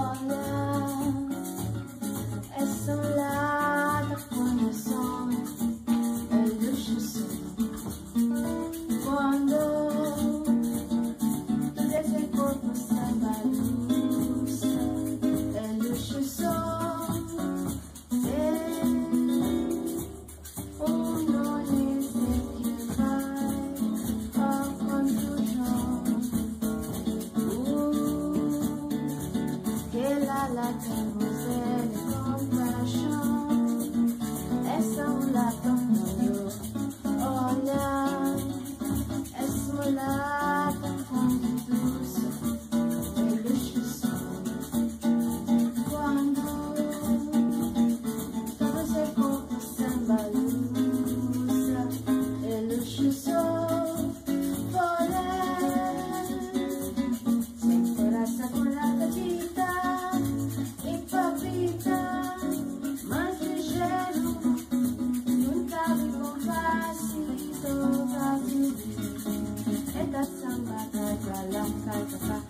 Oh, no. Con esa cuerda y papita